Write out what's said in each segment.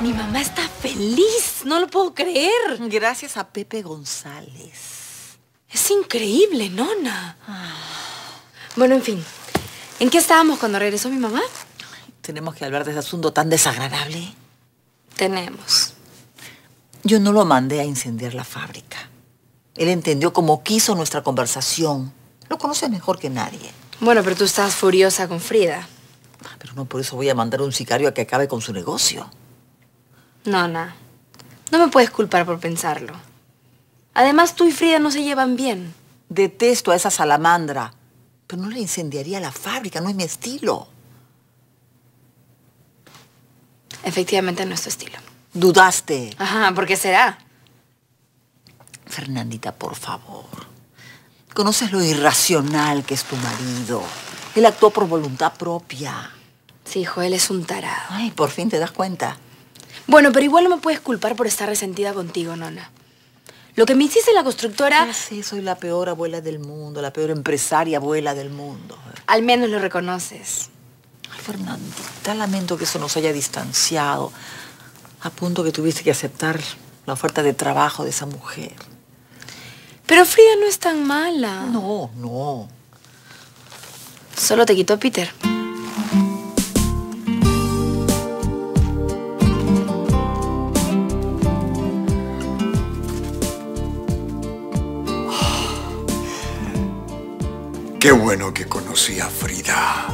Mi mamá está feliz, no lo puedo creer. Gracias a Pepe González. Es increíble, nona. Bueno, en fin. ¿En qué estábamos cuando regresó mi mamá? Tenemos que hablar de ese asunto tan desagradable. Tenemos. Yo no lo mandé a incendiar la fábrica. Él entendió como quiso nuestra conversación. Lo conoce mejor que nadie. Bueno, pero tú estás furiosa con Frida. Pero no por eso voy a mandar a un sicario a que acabe con su negocio. Nona, no me puedes culpar por pensarlo. Además, tú y Frida no se llevan bien. Detesto a esa salamandra. Pero no le incendiaría la fábrica, no es mi estilo. Efectivamente, no es tu estilo. Dudaste. Ajá, ¿por qué será? Fernandita, por favor. Conoces lo irracional que es tu marido. Él actuó por voluntad propia. Sí, Joel es un tarado. Ay, por fin te das cuenta. Bueno, pero igual no me puedes culpar por estar resentida contigo, nona. Lo que me hiciste en la constructora... Ya sé, soy la peor abuela del mundo, la peor empresaria abuela del mundo. Al menos lo reconoces. Ay, Fernandita, lamento que eso nos haya distanciado. A punto que tuviste que aceptar la oferta de trabajo de esa mujer. Pero Frida no es tan mala. No, no. Solo te quitó Peter. Qué bueno que conocí a Frida.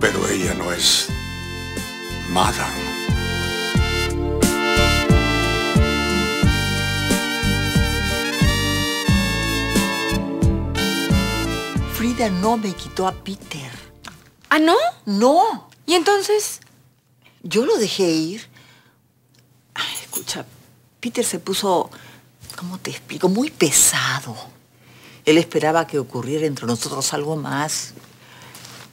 Pero ella no es Madame. Frida no me quitó a Peter. ¿Ah, no? No. ¿Y entonces? Yo lo dejé ir. Ay, escucha, Peter se puso, ¿cómo te explico? Muy pesado. Él esperaba que ocurriera entre nosotros algo más.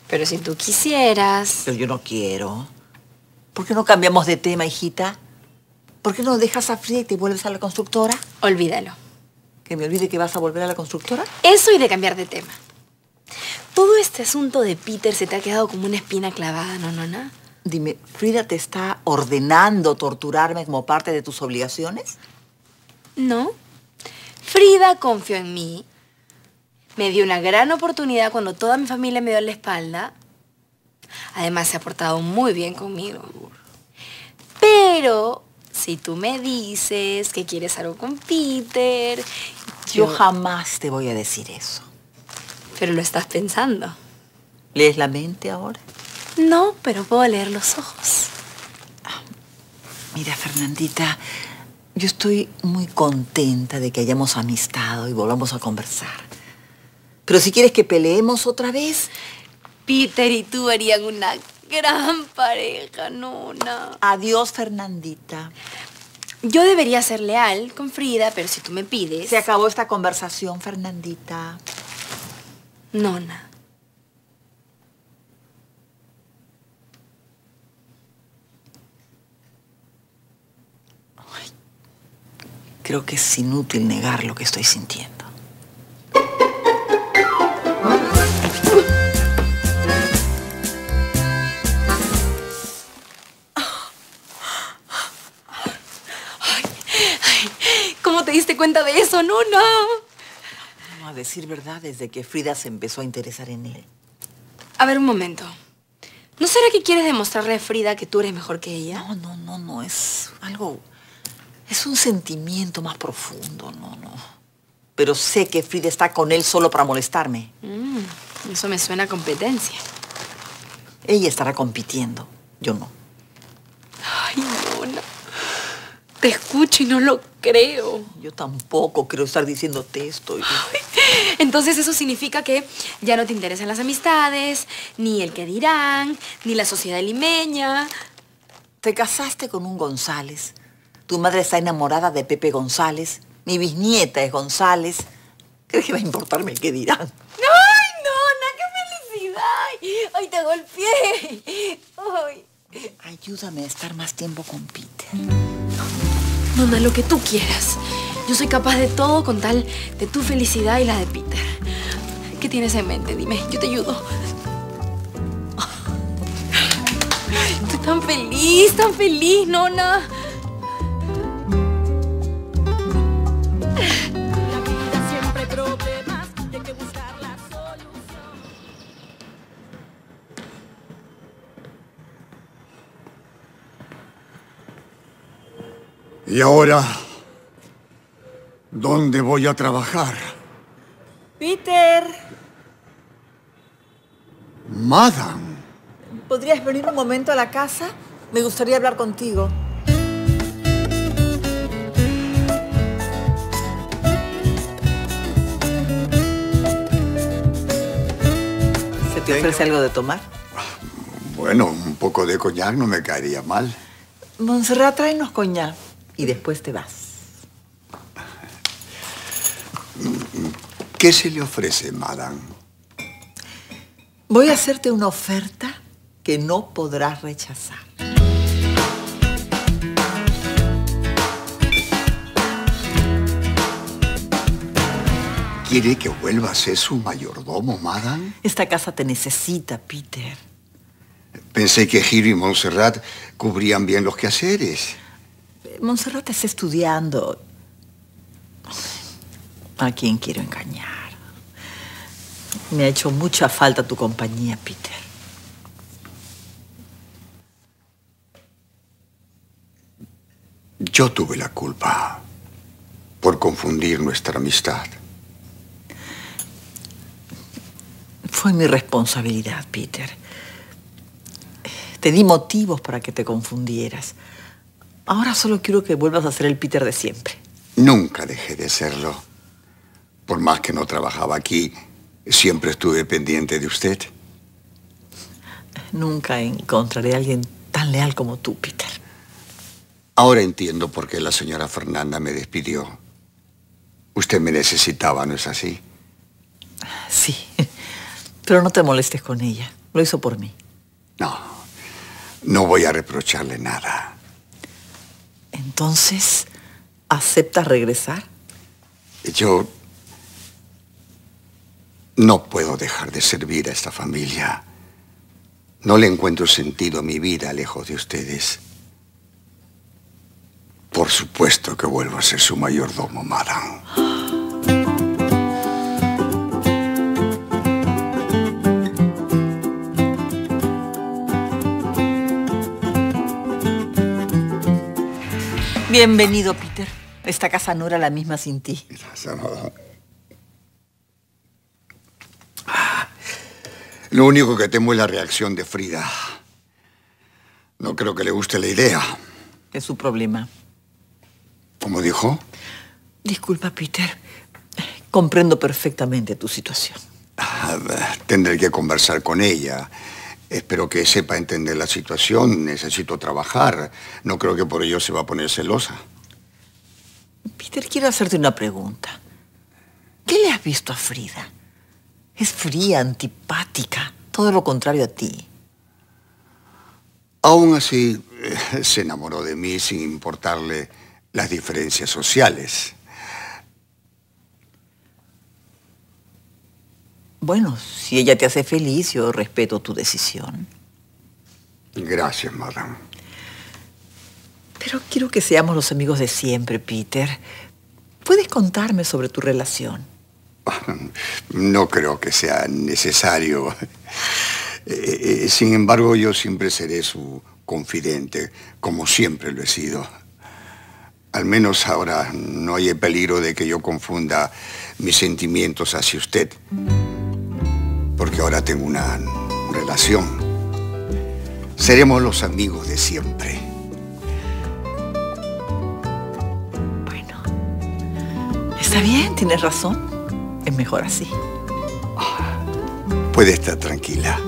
Pero si tú quisieras... Pero yo no quiero. ¿Por qué no cambiamos de tema, hijita? ¿Por qué no dejas a Frida y te vuelves a la constructora? Olvídalo. ¿Que me olvide que vas a volver a la constructora? Eso y de cambiar de tema. Este asunto de Peter se te ha quedado como una espina clavada, ¿no, nona? Dime, ¿Frida te está ordenando torturarme como parte de tus obligaciones? No. Frida confió en mí. Me dio una gran oportunidad cuando toda mi familia me dio la espalda. Además, se ha portado muy bien conmigo. Pero, si tú me dices que quieres algo con Peter... Yo jamás te voy a decir eso. Pero lo estás pensando. ¿Lees la mente ahora? No, pero puedo leer los ojos. Mira, Fernandita, yo estoy muy contenta de que hayamos amistado y volvamos a conversar. Pero si quieres que peleemos otra vez... Peter y tú harían una gran pareja, nona. Adiós, Fernandita. Yo debería ser leal con Frida, pero si tú me pides... Se acabó esta conversación, Fernandita. Nona. Creo que es inútil negar lo que estoy sintiendo. ¿Cómo te diste cuenta de eso, nona? A decir verdad, desde que Frida se empezó a interesar en él. A ver, un momento. ¿No será que quieres demostrarle a Frida que tú eres mejor que ella? No, no, no, no. Es algo... Es un sentimiento más profundo, no, no. Pero sé que Frida está con él solo para molestarme. Mm, eso me suena a competencia. Ella estará compitiendo, yo no. Ay, nona. Te escucho y no lo creo. Yo tampoco quiero estar diciéndote esto. Entonces eso significa que ya no te interesan las amistades, ni el que dirán, ni la sociedad limeña. Te casaste con un González. Tu madre está enamorada de Pepe González. Mi bisnieta es González. ¿Crees que va a importarme el qué dirán? ¡Ay, nona! ¡Qué felicidad! ¡Ay, te golpeé! ¡Ay! Ayúdame a estar más tiempo con Peter. Nona, lo que tú quieras. Yo soy capaz de todo con tal de tu felicidad y la de Peter. ¿Qué tienes en mente? Dime, yo te ayudo. Estoy tan feliz, tan feliz, nona. Y ahora, ¿dónde voy a trabajar? Peter, Madame. ¿podrías venir un momento a la casa? Me gustaría hablar contigo. ¿Se te ofrece algo de tomar? Bueno, un poco de coñac no me caería mal. Montserrat, tráenos coñac y después te vas. ¿Qué se le ofrece, Madame? Voy a hacerte una oferta que no podrás rechazar. ¿Quiere que vuelva a ser su mayordomo, Madame? Esta casa te necesita, Peter. Pensé que Giro y Montserrat cubrían bien los quehaceres. Montserrat está estudiando. ¿A quién quiero engañar? Me ha hecho mucha falta tu compañía, Peter. Yo tuve la culpa por confundir nuestra amistad. Fue mi responsabilidad, Peter. Te di motivos para que te confundieras. Ahora solo quiero que vuelvas a ser el Peter de siempre. Nunca dejé de serlo. Por más que no trabajaba aquí, siempre estuve pendiente de usted. Nunca encontraré a alguien tan leal como tú, Peter. Ahora entiendo por qué la señora Fernanda me despidió. Usted me necesitaba, ¿no es así? Sí, pero no te molestes con ella. Lo hizo por mí. No, no voy a reprocharle nada. Entonces, ¿aceptas regresar? Yo no puedo dejar de servir a esta familia. No le encuentro sentido a mi vida lejos de ustedes. Por supuesto que vuelvo a ser su mayordomo, madame. Bienvenido, Peter. Esta casa no era la misma sin ti. Lo único que temo es la reacción de Frida. No creo que le guste la idea. Es su problema. ¿Cómo dijo? Disculpa, Peter. Comprendo perfectamente tu situación. Ah, Tendré que conversar con ella. Espero que sepa entender la situación. Necesito trabajar. No creo que por ello se va a poner celosa. Peter, quiero hacerte una pregunta. ¿Qué le has visto a Frida? Es fría, antipática, todo lo contrario a ti. Aún así, eh, se enamoró de mí sin importarle las diferencias sociales. Bueno, si ella te hace feliz, yo respeto tu decisión. Gracias, madame. Pero quiero que seamos los amigos de siempre, Peter. ¿Puedes contarme sobre tu relación? No creo que sea necesario. Eh, eh, Sin embargo, yo siempre seré su confidente, como siempre lo he sido. Al menos ahora no hay el peligro de que yo confunda mis sentimientos hacia usted. Porque ahora tengo una relación. Seremos los amigos de siempre. Bueno, está bien, tienes razón. Es mejor así. Puede estar tranquila.